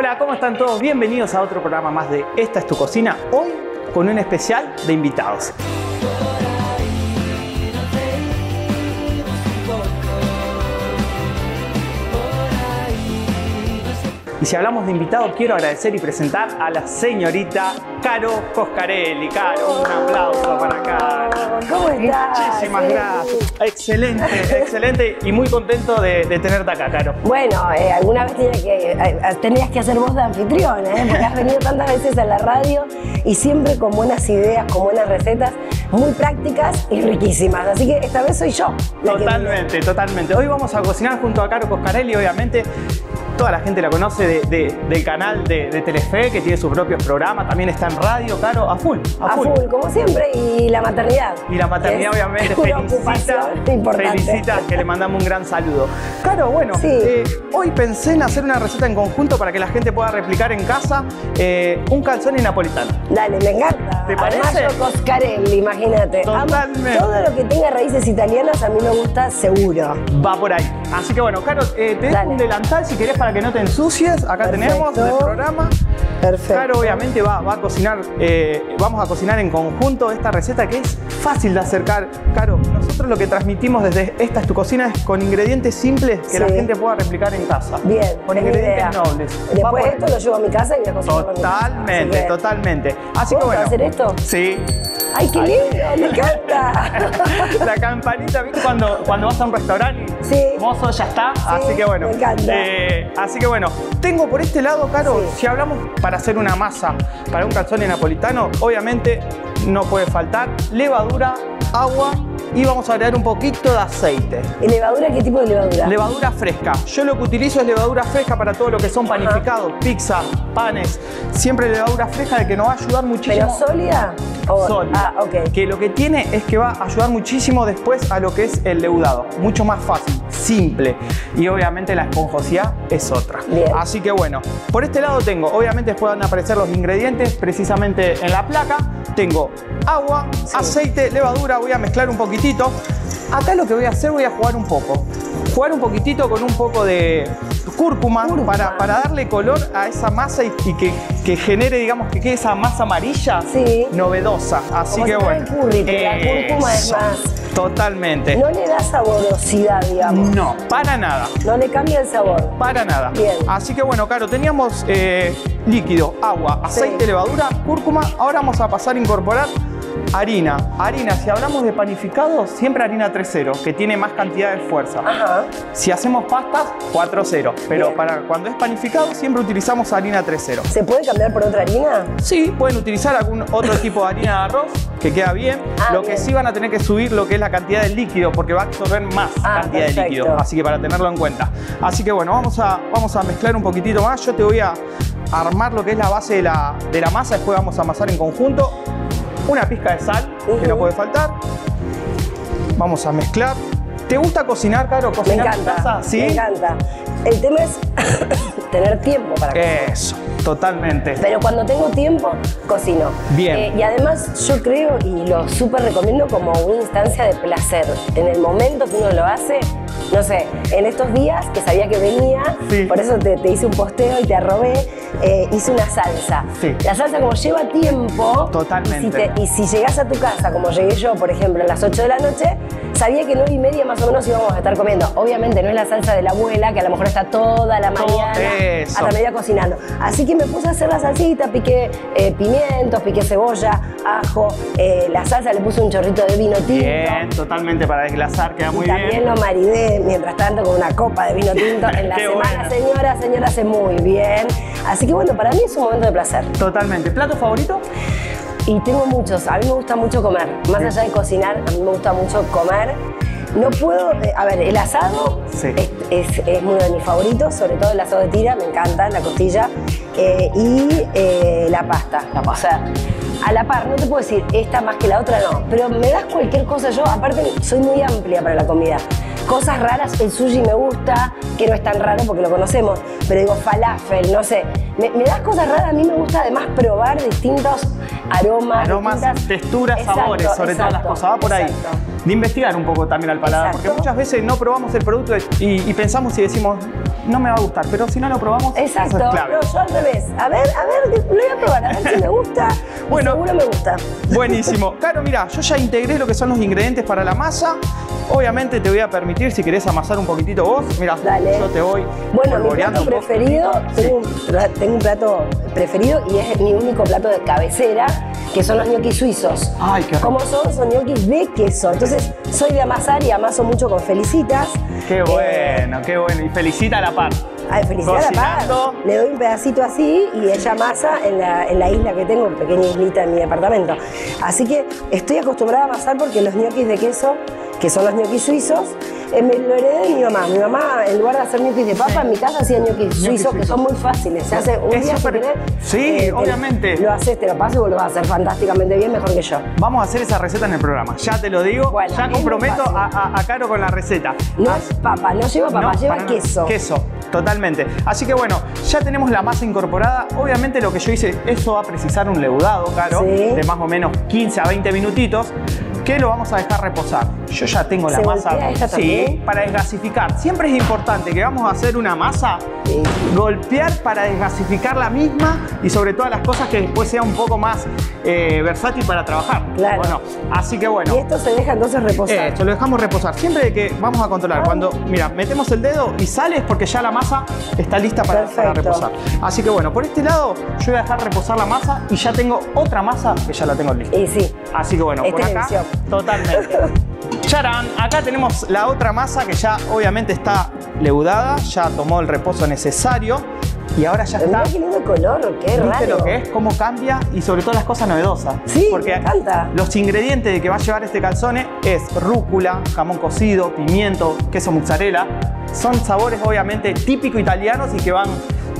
Hola, ¿cómo están todos? Bienvenidos a otro programa más de Esta es tu cocina. Hoy con un especial de invitados. Y si hablamos de invitado, quiero agradecer y presentar a la señorita Caro Coscarelli. Caro, un aplauso para Caro. ¿Cómo estás? Muchísimas gracias. Excelente, excelente y muy contento de, de tenerte acá, Caro. Bueno, eh, alguna vez tenía que, eh, tenías que hacer voz de anfitrión, ¿eh? porque has venido tantas veces a la radio y siempre con buenas ideas, con buenas recetas, muy prácticas y riquísimas. Así que esta vez soy yo. Totalmente, totalmente. Hoy vamos a cocinar junto a Caro Coscarelli, obviamente. Toda la gente la conoce de- de- del canal de, de Telefe, que tiene sus propios programas. También está en radio, Caro, a full. A, A full, como siempre, y la maternidad. Y la maternidad, obviamente, felicita, felicita, que le mandamos un gran saludo. Caro, bueno, Sí. eh, hoy pensé en hacer una receta en conjunto para que la gente pueda replicar en casa eh, un calzone napolitano. Dale, me encanta. ¿Te Además, parece? yo Coscarelli, imagínate. Amo Totalmente. Todo lo que tenga raíces italianas a mí me gusta seguro. Va por ahí. Así que bueno, Caro, eh, te dejo un delantal si querés para que no te ensucies. Acá Perfecto. tenemos el programa. Perfecto. Caro obviamente va, va a cocinar, eh, vamos a cocinar en conjunto esta receta que es fácil de acercar. Caro, nosotros lo que transmitimos desde Esta es tu cocina es con ingredientes simples que la gente pueda replicar en casa. Bien, Con ingredientes idea. nobles. Después esto lo llevo a mi casa y voy a cocinar con mi casa. Totalmente, Así totalmente. Así que ¿Puedo bueno. hacer esto? Sí. ¡Ay, qué lindo! ¡Me encanta! La campanita, ¿viste? Cuando, cuando vas a un restaurante Sí. mozo ya está. así que bueno. me encanta. eh, así que bueno, tengo por este lado, Caro, Sí. si hablamos para hacer una masa para un calzone napolitano, obviamente no puede faltar levadura, agua y vamos a agregar un poquito de aceite. ¿Y levadura? ¿Qué tipo de levadura? Levadura fresca. Yo lo que utilizo es levadura fresca para todo lo que son panificados, pizza, panes. Siempre levadura fresca de que nos va a ayudar muchísimo. ¿Pero sólida? O- sólida. Ah, ok. Que lo que tiene es que va a ayudar muchísimo después a lo que es el leudado. Mucho más fácil, simple. Y obviamente la esponjosidad es otra. Bien. Así que bueno, por este lado tengo, obviamente después van a aparecer los ingredientes precisamente en la placa. Tengo agua, aceite, levadura, voy a mezclar un poquitito. Acá lo que voy a hacer, voy a jugar un poco. Jugar un poquitito con un poco de cúrcuma, Cúrcuma. Para, para darle color a esa masa y, y que, que genere, digamos, que quede esa masa amarilla Sí. novedosa. Así Como que si bueno. el curry, que la cúrcuma es más- Totalmente. No le da saborosidad, digamos. No, para nada. No le cambia el sabor. Para nada. Bien. Así que bueno, Caro, teníamos eh, líquido, agua, aceite, Sí. levadura, cúrcuma. Ahora vamos a pasar a incorporar harina. Harina, si hablamos de panificado, siempre harina 3.0, que tiene más cantidad de fuerza. Ajá. Si hacemos pastas, 4.0. Pero Bien. para cuando es panificado, siempre utilizamos harina 3.0 ¿Se puede cambiar por otra harina? Sí, pueden utilizar algún otro tipo de harina de arroz que queda bien. Ah, lo que sí van a tener que subir lo que es la cantidad de líquido porque va a absorber más Ah, cantidad de líquido. Así que para tenerlo en cuenta. Así que bueno, vamos a, vamos a mezclar un poquitito más. Yo te voy a armar lo que es la base de la, de la masa. Después vamos a amasar en conjunto. Una pizca de sal, que no puede faltar. Vamos a mezclar. ¿Te gusta cocinar, Caro? Me ¿Cocinar en encanta. casa? ¿Sí? Me encanta. El tema es tener tiempo para cocinar. Eso, totalmente. Pero cuando tengo tiempo, cocino. Bien. Eh, y además yo creo y lo súper recomiendo como una instancia de placer. En el momento que uno lo hace, no sé, en estos días que sabía que venía, Sí. por eso te, te hice un posteo y te arrobé, eh, hice una salsa. Sí. La salsa como lleva tiempo, Totalmente. Y si, te- y si llegás a tu casa, como llegué yo, por ejemplo, a las 8 de la noche, sabía que 9 y media más o menos íbamos a estar comiendo. Obviamente no es la salsa de la abuela, que a lo mejor está toda la mañana eso. hasta media cocinando. Así que me puse a hacer la salsita, piqué eh, pimientos, piqué cebolla, ajo, eh, la salsa le puse un chorrito de vino tinto. Bien, totalmente para desglasar, queda muy y también bien. lo maridé mientras tanto con una copa de vino tinto en la Qué semana, señora, señora, hace muy bien. Así que bueno, para mí es un momento de placer. Totalmente. ¿Plato favorito? Y tengo muchos, a mí me gusta mucho comer. Más allá de cocinar, a mí me gusta mucho comer. No puedo, eh, a ver, el asado Sí. es, es- es uno de mis favoritos, sobre todo el asado de tira, me encanta, la costilla. eh, y eh, la pasta. La pasta. O sea, a la par, no te puedo decir esta más que la otra, no. Pero me das cualquier cosa, yo aparte soy muy amplia para la comida. Cosas raras, el sushi me gusta, que no es tan raro porque lo conocemos, pero digo falafel, no sé. Me, me das cosas raras, a mí me gusta además probar distintos aromas. Aromas, distintas- texturas, Exacto, sabores, sobre todas las cosas. Va por ahí. De investigar un poco también al paladar, porque muchas veces no probamos el producto y, y pensamos y decimos, no me va a gustar, pero si no lo probamos, Exacto. eso es clave. No, yo al revés. A ver, a ver, lo voy a probar, a ver si me gusta. Bueno. seguro me gusta. Buenísimo. Claro, mira, yo ya integré lo que son los ingredientes para la masa. Obviamente te voy a permitir, si querés amasar un poquitito vos, mira, yo te voy Bueno, mi plato un preferido, Sí. tengo, un, pla- tengo un plato preferido y es mi único plato de cabecera, que son los ñoquis suizos. Ay, qué. ¿Cómo son? Son ñoquis de queso. Entonces, soy de amasar y amaso mucho con felicitas. Qué Eh, bueno, qué bueno. Y felicita a la par. Ay, felicidad a la par. Le doy un pedacito así y ella amasa en la, en la isla que tengo, pequeña islita en mi departamento. Así que estoy acostumbrada a amasar porque los ñoquis de queso, que son los ñoquis suizos, eh, me lo heredé de mi mamá. Mi mamá, en lugar de hacer ñoquis de papa, en mi casa hacía ñoquis suizos, que son muy fáciles. Se hace un Es día si súper- querés, Sí, te- obviamente. Lo haces, te lo paso y lo vas a hacer fantásticamente bien, mejor que yo. Vamos a hacer esa receta en el programa. Ya te lo digo. Bueno, ya comprometo a, a- a Caro con la receta. No es papa, no lleva papa, No, lleva para queso. Queso, totalmente. Así que bueno, ya tenemos la masa incorporada. Obviamente lo que yo hice, eso va a precisar un leudado, Caro, Sí. de más o menos 15 a 20 minutitos, que lo vamos a dejar reposar. Yo ya tengo la ¿Se masa. esta sí, para desgasificar. Siempre es importante que vamos a hacer una masa, Sí. golpear para desgasificar la misma y sobre todas las cosas que después sea un poco más eh, versátil para trabajar. Claro. Bueno, así que bueno. Y esto se deja entonces reposar. Esto, lo dejamos reposar. Siempre que vamos a controlar, cuando, mira, metemos el dedo y sale es porque ya la masa está lista para, para reposar. Así que bueno, por este lado yo voy a dejar reposar la masa y ya tengo otra masa que ya la tengo lista. Y sí. Así que bueno, Esta por acá. Totalmente. Charán, acá tenemos la otra masa que ya obviamente está leudada, ya tomó el reposo necesario y ahora ya está. Mirá qué lindo color, qué ¿Viste raro. lo que es? ¿Cómo cambia? Y sobre todo las cosas novedosas. Sí, Porque me encanta. los ingredientes de que va a llevar este calzone es rúcula, jamón cocido, pimiento, queso mozzarella. Son sabores obviamente típicos italianos y que van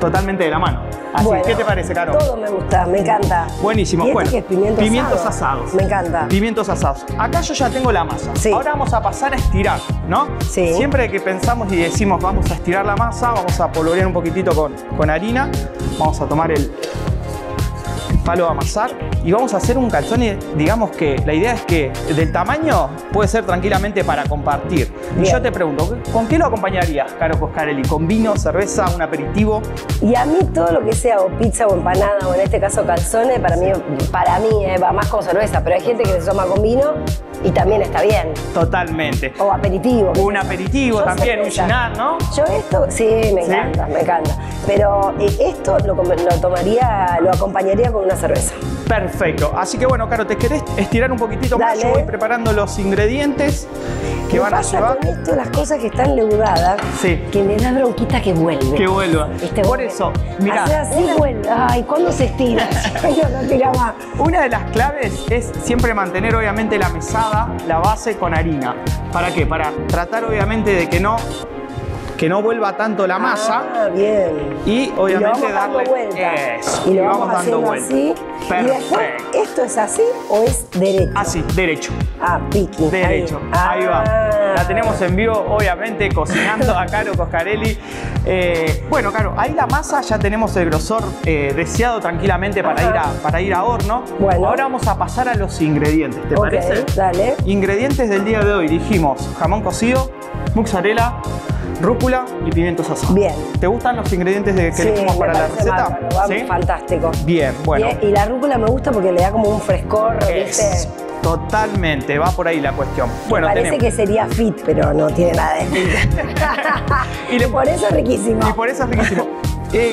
totalmente de la mano. Así, Bueno, ¿qué te parece, Caro? Todo me gusta, me encanta. Buenísimo. ¿Y este bueno, es? ¿Pimiento pimientos asado? asados. Me encanta. Pimientos asados. Acá yo ya tengo la masa. Sí. Ahora vamos a pasar a estirar, ¿no? Sí. Siempre que pensamos y decimos vamos a estirar la masa, vamos a polvorear un poquitito con, con harina. Vamos a tomar el palo de amasar y vamos a hacer un calzone, digamos que la idea es que del tamaño puede ser tranquilamente para compartir. Y yo te pregunto, ¿con qué lo acompañarías, Caro Coscarelli? ¿Con vino, cerveza, un aperitivo? Y a mí todo lo que sea o pizza o empanada o en este caso calzone, para mí, para mí eh, va más con cerveza, pero hay gente que se toma con vino y también está bien. Totalmente. O aperitivo. Un aperitivo Yo también, un ginar, ¿no? Yo esto, sí, me ¿Sí? encanta, me encanta. Pero eh, esto lo, tomaría, lo acompañaría con una cerveza. Perfecto. Así que bueno, Caro, ¿te querés estirar un poquitito más? Yo voy preparando los ingredientes que van a pasa llevar. con esto las cosas que están leudadas, Sí. que me da bronquita que vuelve. Que vuelva. ¿Viste? Por Vuelve. eso, mira, así vuelve. Ay, ¿cuándo se estira? Yo no tira más. Una de las claves es siempre mantener obviamente la mesada, la base con harina. ¿Para qué? Para tratar obviamente de que no, que no vuelva tanto la masa Ah, bien. y obviamente y lo vamos darle dando vuelta. Eso, y lo y vamos, vamos dando vuelta. así. Y después, Perfecto. ¿esto es así o es derecho? Así, derecho. Ah, piqui. Derecho, ahí, Ahí, va. Ah. La tenemos en vivo, obviamente, cocinando a Caro Coscarelli. Eh, bueno, Caro, ahí la masa ya tenemos el grosor eh, deseado tranquilamente para Ajá. ir, a, para ir a horno. Bueno. Ahora vamos a pasar a los ingredientes, ¿te Ok, parece? dale. Ingredientes del día de hoy, dijimos jamón cocido, mozzarella, rúcula y pimientos asados. Bien. ¿Te gustan los ingredientes de- que Sí, elegimos para la receta? bárbaro, ¿Sí? fantástico. Bien, bueno. Y, y la rúcula me gusta porque le da como un frescor, Es, ¿viste? totalmente, va por ahí la cuestión. Bueno, Parece tenemos. que sería fit, pero no tiene nada de fit. Y le- por eso es riquísimo. Y por eso es riquísimo. Eh,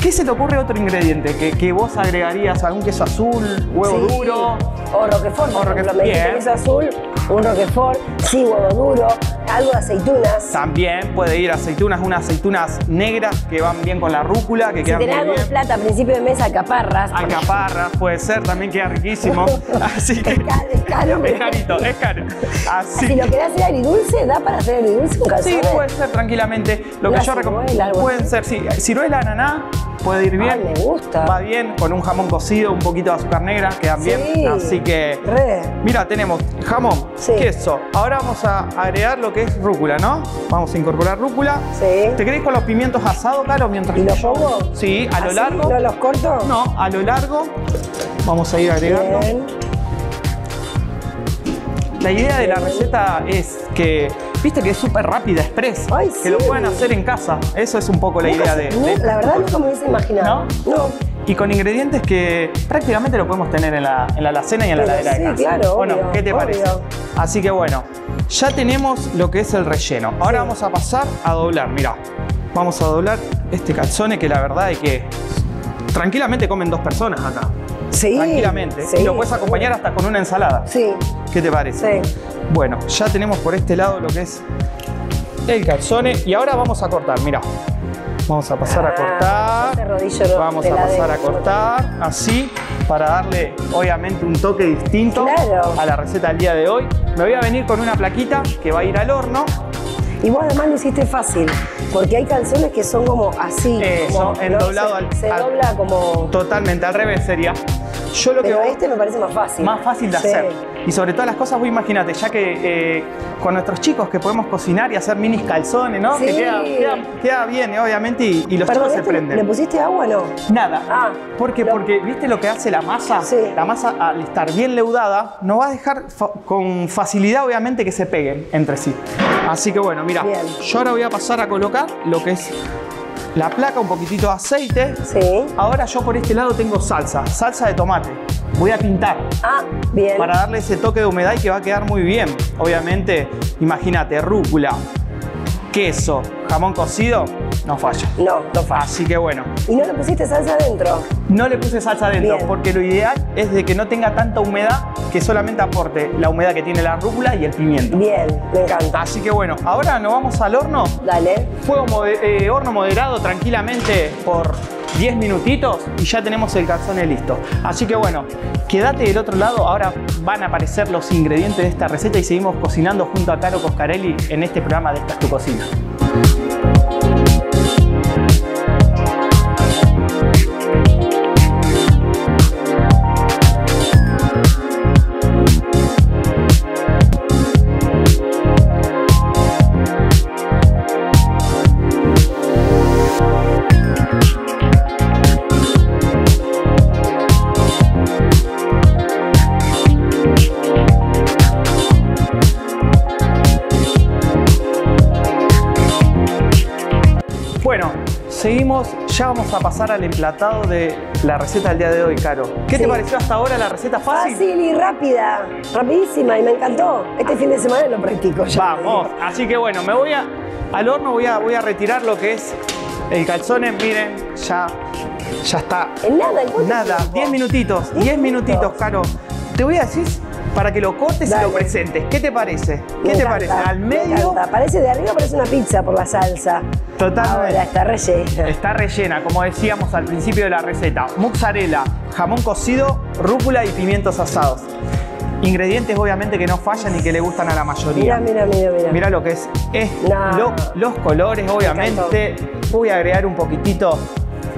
¿Qué se te ocurre otro ingrediente que, que vos agregarías? ¿Algún queso azul, huevo Sí. duro? O roquefort, O roquefort, bien. queso azul, un roquefort, sí, huevo duro, algo de aceitunas. También puede ir aceitunas, unas aceitunas negras que van bien con la rúcula, que Si quedan tenés muy algo de plata a principio de mesa, alcaparras. Alcaparras puede ser, también queda riquísimo. Así que Es caro, es caro. es carito, es caro. Así Si lo querés hacer agridulce, da para hacer agridulce un Sí, calzone. puede ser tranquilamente. Lo Una que yo recomiendo. Pueden así. ser, sí. Ciruela ananá puede ir bien. Ay, me gusta. Va bien con un jamón cocido, un poquito de azúcar negra, quedan Sí. bien. Así que. Re. Mira, tenemos jamón, Sí. queso. Ahora vamos a agregar lo que es rúcula, ¿no? Vamos a incorporar rúcula. Sí. ¿Te querés con los pimientos asados, Caro? Mientras ¿Y que los pongo? Sí, a lo largo. ¿No los corto? No, a lo largo. Vamos a ir agregando. Bien. La idea de la receta es que, viste que es súper rápida, express. Ay, Que lo sí. pueden hacer en casa. Eso es un poco la idea de. La verdad nunca me hubiese imaginado. No. y con ingredientes que prácticamente lo podemos tener en la, en la alacena y en la Pero heladera de sí, casa. claro, bueno, obvio, ¿qué te parece? Así que bueno, ya tenemos lo que es el relleno. Ahora vamos a pasar a doblar. Mirá, vamos a doblar este calzone que la verdad es que tranquilamente comen dos personas acá. Sí. Tranquilamente. sí, y lo puedes acompañar hasta con una ensalada. Sí. ¿Qué te parece? Sí. Bueno, ya tenemos por este lado lo que es el calzone y ahora vamos a cortar, mira. Vamos a pasar a Ah, cortar. rodillo no Vamos a pasar a cortar así para darle obviamente un toque distinto Claro. a la receta del día de hoy. Me voy a venir con una plaquita que va a ir al horno. Y vos además lo hiciste fácil, porque hay calzones que son como así. Eso, como, en ¿no? doblado se, al- se al- dobla como. Totalmente al revés sería. Yo lo Pero que este me parece más fácil. más fácil de Sí. hacer. Y sobre todas las cosas, vos imagínate, ya que eh, con nuestros chicos que podemos cocinar y hacer minis calzones, ¿no? Que Sí. queda, queda- queda bien, eh, obviamente, y, y los Perdón, chicos se ¿este prenden. ¿le pusiste agua o no? Nada. Ah, ¿Por qué? lo- Porque, ¿viste lo que hace la masa? Sí. La masa, al estar bien leudada, no va a dejar fa- con facilidad, obviamente, que se peguen entre sí. Así que bueno, mira, yo ahora voy a pasar a colocar lo que es la placa, un poquitito de aceite. Sí. Ahora yo por este lado tengo salsa, salsa de tomate. Voy a pintar Ah, bien. para darle ese toque de humedad y que va a quedar muy bien. Obviamente, imagínate, rúcula, queso, jamón cocido, no falla. No, no fácil. Así que bueno, ¿Y no le pusiste salsa adentro? no le puse salsa adentro Bien. porque lo ideal es de que no tenga tanta humedad que solamente aporte la humedad que tiene la rúcula y el pimiento. Bien, me encanta. Así que bueno, ahora nos vamos al horno. Dale. Fuego eh, horno moderado tranquilamente por 10 minutitos y ya tenemos el calzone listo. Así que bueno, quédate del otro lado. Ahora van a aparecer los ingredientes de esta receta y seguimos cocinando junto a Caro Coscarelli en este programa de Esta es tu cocina. Ya vamos a pasar al emplatado de la receta del día de hoy, Caro. ¿Qué te pareció hasta ahora la receta fácil? Fácil y rápida. Rapidísima y me encantó. Este fin de semana lo practico ya. Vamos, así que bueno, me voy a, al horno, voy a, voy a retirar lo que es el calzone, miren, ya, ya está. En nada, ¿en Nada, tiempo? 10 minutitos, 10 10 minutitos. Caro. Te voy a decir para que lo cortes y lo presentes. ¿Qué te parece? Me ¿Qué te encanta, parece? Al me medio encanta. Parece de arriba, parece una pizza por la salsa. Totalmente. Ahora está rellena. está rellena, como decíamos al principio de la receta. Mozzarella, jamón cocido, rúcula y pimientos asados. Ingredientes obviamente que no fallan y que le gustan a la mayoría. Mira, mira, mira, mira. Mira lo que es, es No. lo- los colores, obviamente. Voy a agregar un poquitito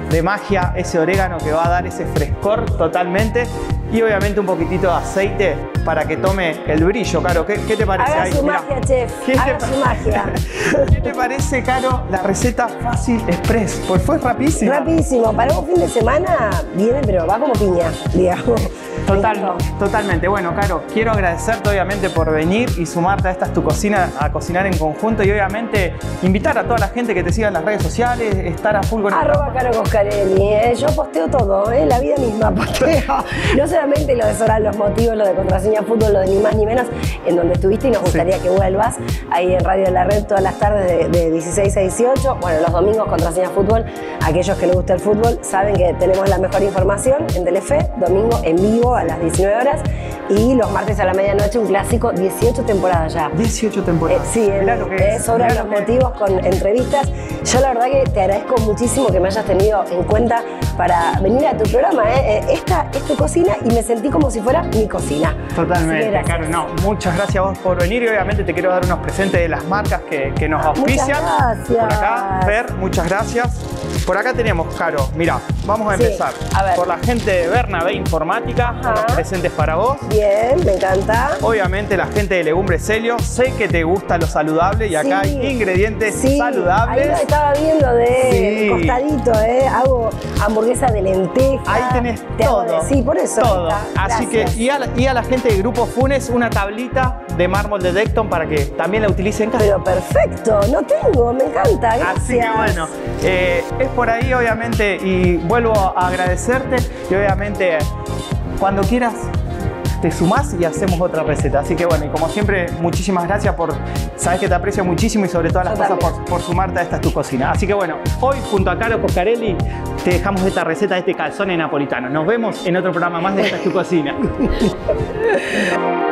de magia, ese orégano que va a dar ese frescor totalmente. Y obviamente un poquitito de aceite para que tome el brillo, Caro. ¿Qué, qué te parece Haga su Mirá. magia, chef. ¿Qué Haga su magia. ¿Qué te parece, Caro, la receta fácil express? Pues fue rapidísima. Rapidísimo. Para un fin de semana viene, pero va como piña, digamos. Total, totalmente. Bueno, Caro, quiero agradecerte obviamente por venir y sumarte a Esta es tu cocina, a cocinar en conjunto y obviamente invitar a toda la gente que te siga en las redes sociales, estar a full con Arroba Caro Coscarelli, ¿eh? yo posteo todo, ¿eh? la vida misma posteo. No solamente lo de Soral, los motivos, lo de contraseña fútbol, lo de ni más ni menos, en donde estuviste y nos gustaría que vuelvas, ahí en Radio de la Red todas las tardes de, de 16 a 18, bueno, los domingos contraseña fútbol, aquellos que les gusta el fútbol saben que tenemos la mejor información en Telefe, domingo en vivo a las 19 horas y los martes a la medianoche un clásico, 18 temporadas ya. 18 Eh, temporadas. sí, Mirá en- lo que eh, es. sobre los lo motivos con entrevistas. Yo la verdad que te agradezco muchísimo que me hayas tenido en cuenta para venir a tu programa. ¿eh? Eh, Esta es tu cocina y me sentí como si fuera mi cocina. Totalmente. Caro. No, muchas gracias a vos por venir y obviamente te quiero dar unos presentes de las marcas que, que nos auspician. gracias. Por acá, Fer, muchas gracias. Por acá tenemos, Caro, mira, vamos a Sí, empezar. a ver. Por la gente de Bernabé Informática, Ajá. unos presentes para vos. Bien. Bien, me encanta. Obviamente la gente de Legumbres Celio, sé que te gusta lo saludable y acá Sí. hay ingredientes Sí, saludables. Ahí lo estaba viendo de Sí. costadito, ¿eh? Hago hamburguesa de lenteja. Ahí tenés Te hago todo. de- sí, por eso. Todo. Así que, y a, la, y a la gente de Grupo Funes, una tablita de mármol de Decton para que también la utilicen en casa. Pero perfecto, no tengo, me encanta, gracias. Así que bueno, eh, es por ahí obviamente y vuelvo a agradecerte y obviamente cuando quieras te sumás y hacemos otra receta. Así que bueno, y como siempre, muchísimas gracias por, sabes que te aprecio muchísimo y sobre todas las cosas por, por sumarte a esta es tu cocina. Así que bueno, hoy junto a Caro Coscarelli te dejamos esta receta de este calzone napolitano. Nos vemos en otro programa más de esta es tu cocina.